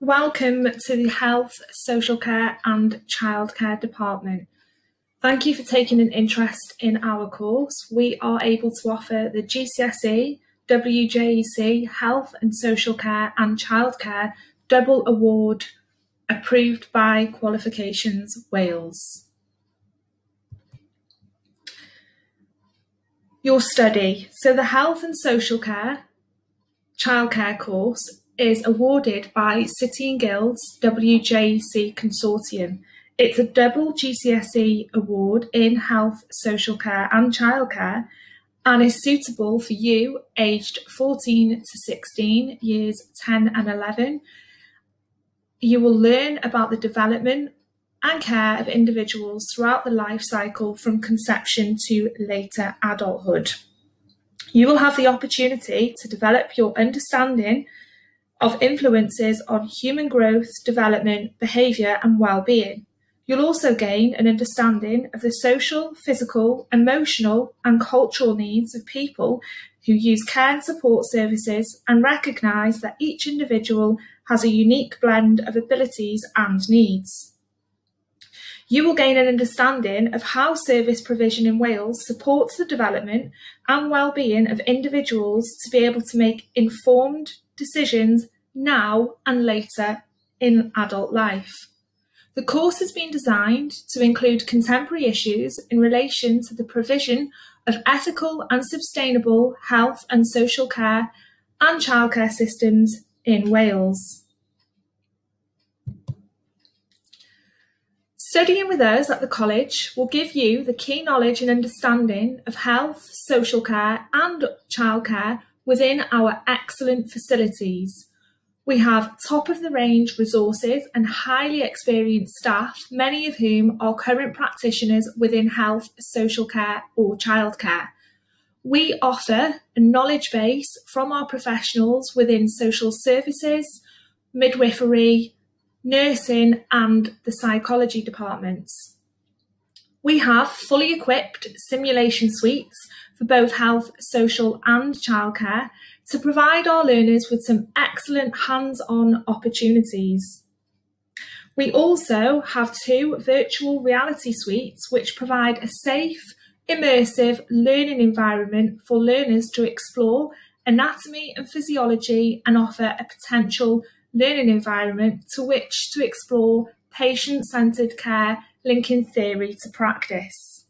Welcome to the Health, Social Care and Childcare Department. Thank you for taking an interest in our course. We are able to offer the GCSE, WJEC, Health and Social Care and Childcare Double Award approved by Qualifications Wales. Your study. So the Health and Social Care Childcare course is awarded by City and Guilds WJEC Consortium. It's a double GCSE award in health, social care and childcare and is suitable for you aged 14 to 16, years 10 and 11. You will learn about the development and care of individuals throughout the life cycle from conception to later adulthood. You will have the opportunity to develop your understanding of influences on human growth, development, behaviour, and well-being. You'll also gain an understanding of the social, physical, emotional, and cultural needs of people who use care and support services and recognise that each individual has a unique blend of abilities and needs. You will gain an understanding of how service provision in Wales supports the development and well-being of individuals to be able to make informed decisions now and later in adult life. The course has been designed to include contemporary issues in relation to the provision of ethical and sustainable health and social care and childcare systems in Wales. Studying with us at the college will give you the key knowledge and understanding of health, social care and childcare within our excellent facilities. We have top of the range resources and highly experienced staff, many of whom are current practitioners within health, social care or childcare. We offer a knowledge base from our professionals within social services, midwifery, nursing and the psychology departments. We have fully equipped simulation suites for both health, social and childcare to provide our learners with some excellent hands-on opportunities. We also have two virtual reality suites which provide a safe, immersive learning environment for learners to explore anatomy and physiology and offer a potential learning environment to which to explore patient-centred care linking theory to practice.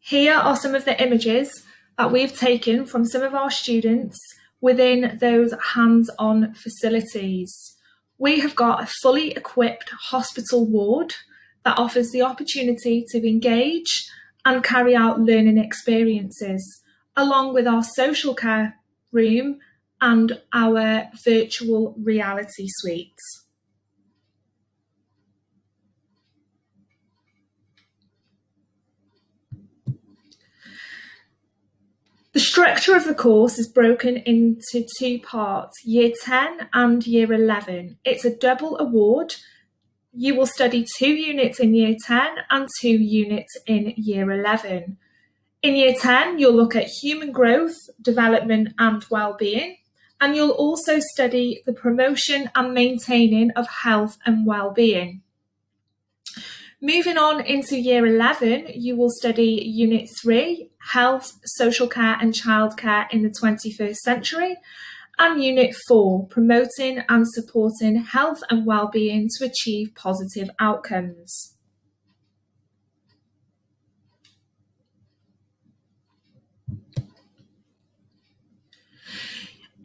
Here are some of the images that we've taken from some of our students within those hands-on facilities. We have got a fully equipped hospital ward that offers the opportunity to engage and carry out learning experiences, along with our social care room and our virtual reality suites. The structure of the course is broken into two parts, Year 10 and Year 11. It's a double award. You will study two units in Year 10 and two units in Year 11. In Year 10, you'll look at human growth, development and well-being, and you'll also study the promotion and maintaining of health and well-being. Moving on into year 11, you will study Unit 3, Health, Social Care and Childcare in the 21st Century, and Unit 4, Promoting and Supporting Health and Wellbeing to Achieve Positive Outcomes.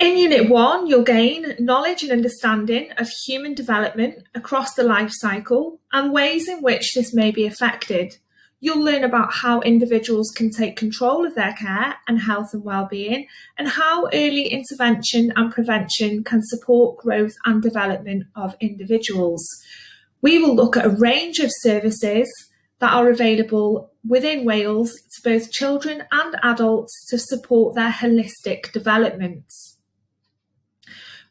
In Unit 1, you'll gain knowledge and understanding of human development across the life cycle and ways in which this may be affected. You'll learn about how individuals can take control of their care and health and well-being and how early intervention and prevention can support growth and development of individuals. We will look at a range of services that are available within Wales to both children and adults to support their holistic development.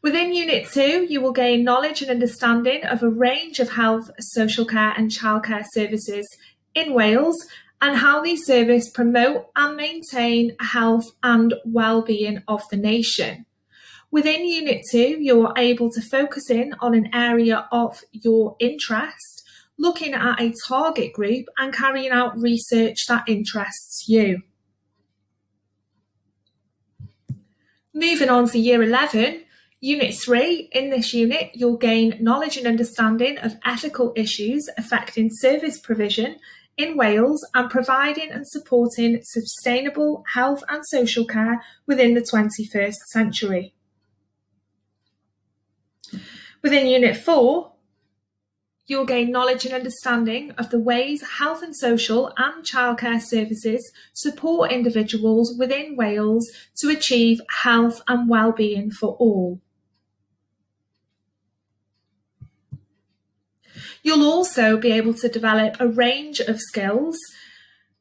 Within Unit 2, you will gain knowledge and understanding of a range of health, social care and childcare services in Wales and how these services promote and maintain health and well-being of the nation. Within Unit 2, you're able to focus in on an area of your interest, looking at a target group and carrying out research that interests you. Moving on to Year 11, Unit 3, in this unit, you'll gain knowledge and understanding of ethical issues affecting service provision in Wales and providing and supporting sustainable health and social care within the 21st century. Within Unit 4, you'll gain knowledge and understanding of the ways health and social and childcare services support individuals within Wales to achieve health and well-being for all. You'll also be able to develop a range of skills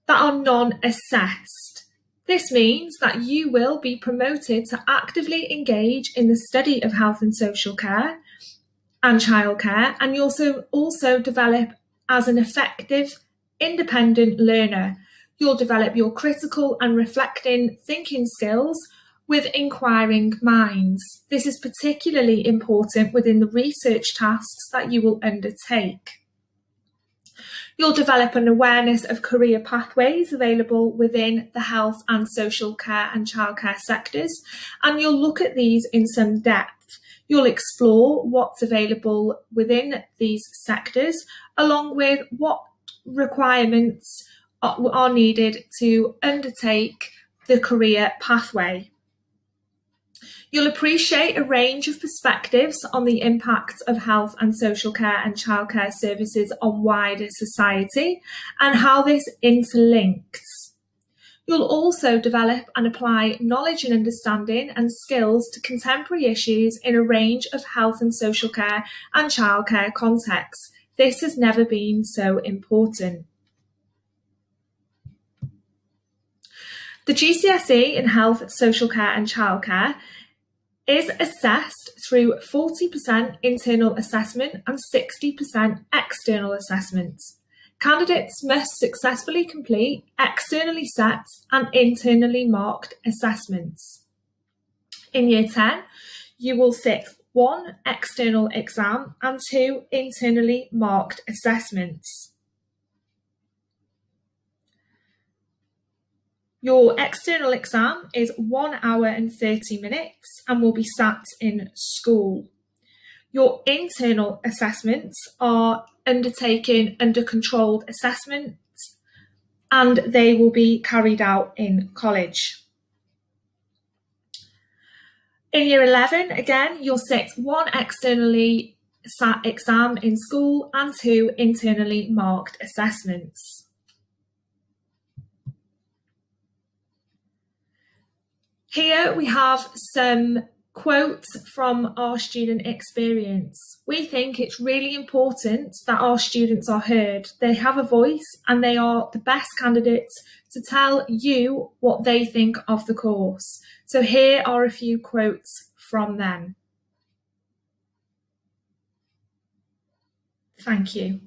that are non-assessed. This means that you will be promoted to actively engage in the study of health and social care and childcare, and you also also develop as an effective independent learner. You'll develop your critical and reflecting thinking skills with inquiring minds. This is particularly important within the research tasks that you will undertake. You'll develop an awareness of career pathways available within the health and social care and childcare sectors, and you'll look at these in some depth. You'll explore what's available within these sectors, along with what requirements are needed to undertake the career pathway. You'll appreciate a range of perspectives on the impact of health and social care and childcare services on wider society and how this interlinks. You'll also develop and apply knowledge and understanding and skills to contemporary issues in a range of health and social care and childcare contexts. This has never been so important. The GCSE in Health, Social Care and Childcare is assessed through 40% internal assessment and 60% external assessments. Candidates must successfully complete externally set and internally marked assessments. In Year 10, you will sit one external exam and two internally marked assessments. Your external exam is one hour and 30 minutes and will be sat in school. Your internal assessments are undertaken under controlled assessment and they will be carried out in college. In year 11, again, you'll sit one externally sat exam in school and two internally marked assessments. Here we have some quotes from our student experience. We think it's really important that our students are heard. They have a voice and they are the best candidates to tell you what they think of the course. So here are a few quotes from them. Thank you.